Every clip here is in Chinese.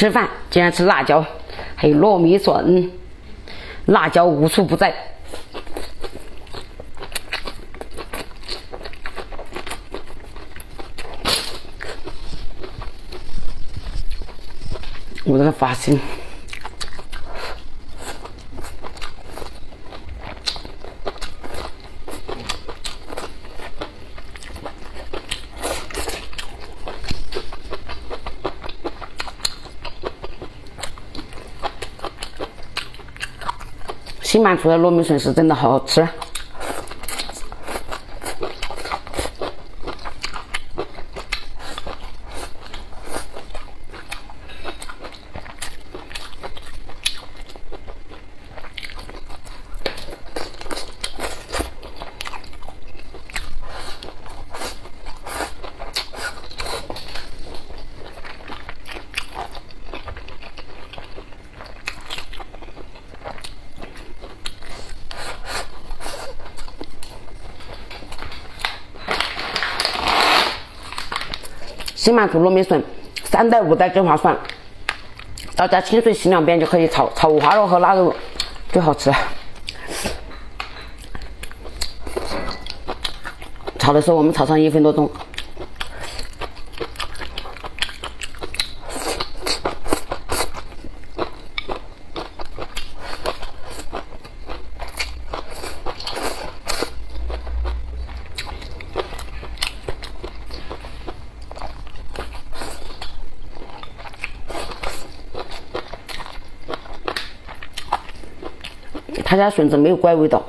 吃饭竟然吃辣椒，还有糯米笋，辣椒无处不在。我这个发型。新版出的糯米笋是真的好好吃。新满族糯米笋，三袋五袋更划算，到家清水洗两遍就可以炒炒五花肉和腊肉，最好吃。炒的时候我们炒上一分多钟。他家笋子没有怪味道。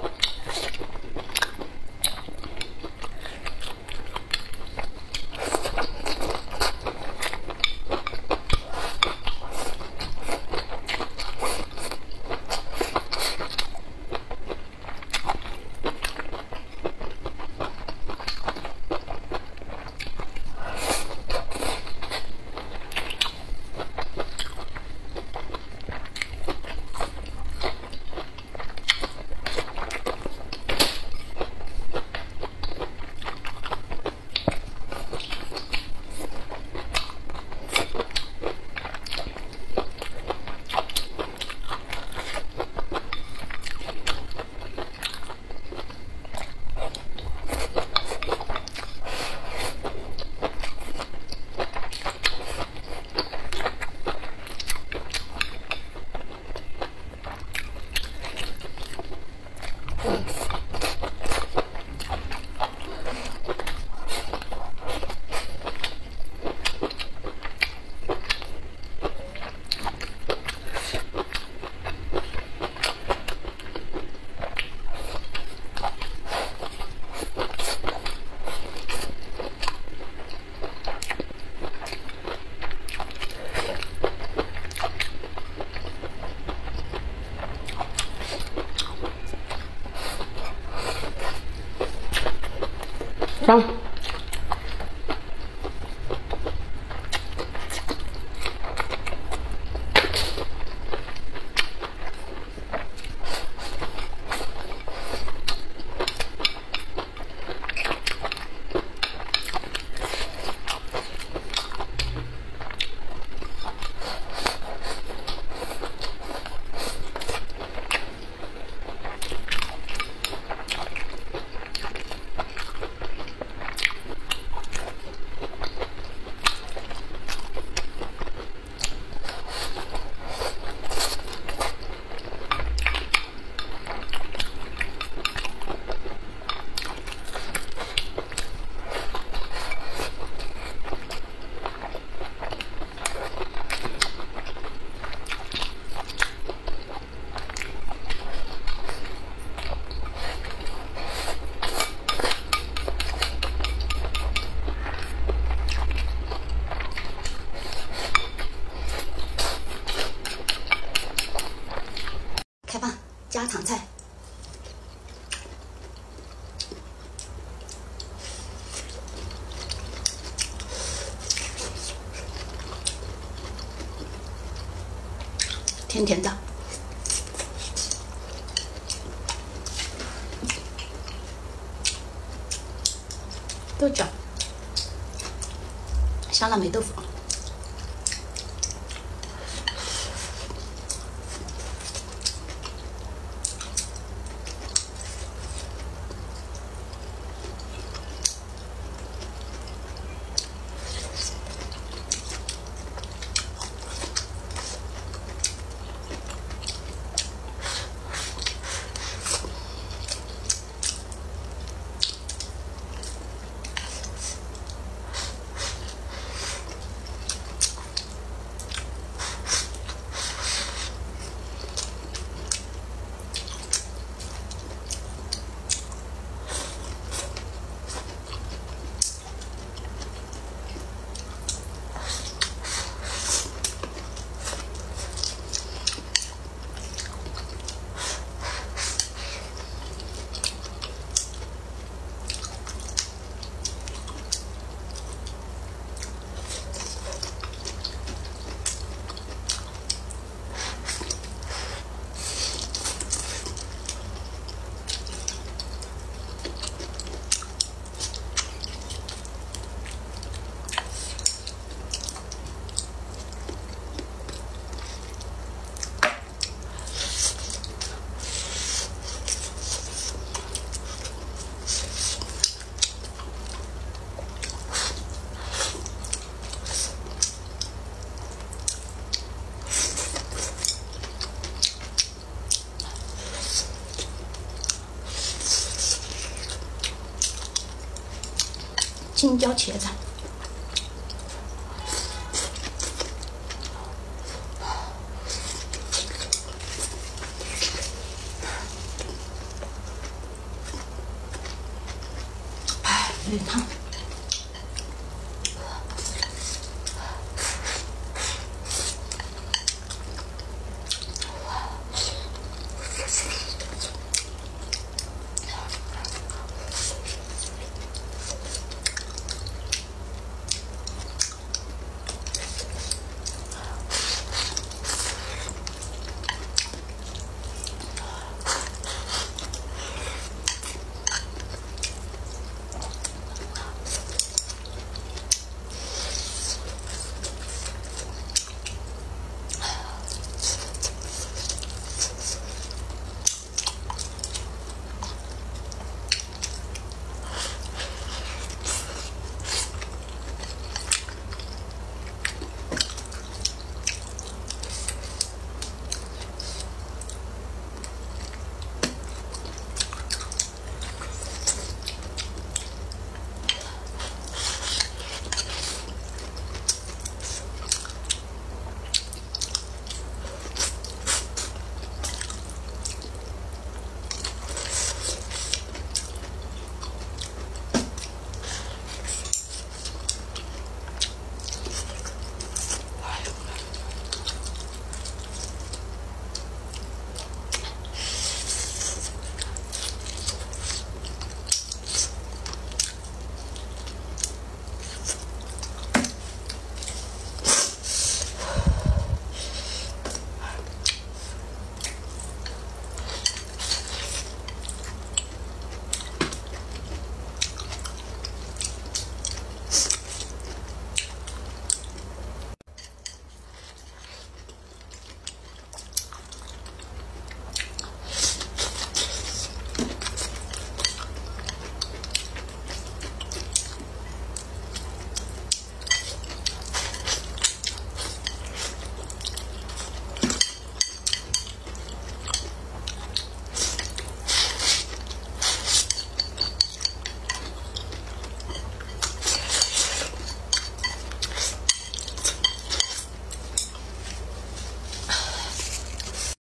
上。家常菜，甜甜的，豆角，香辣霉豆腐。青椒茄子。哎，有点烫。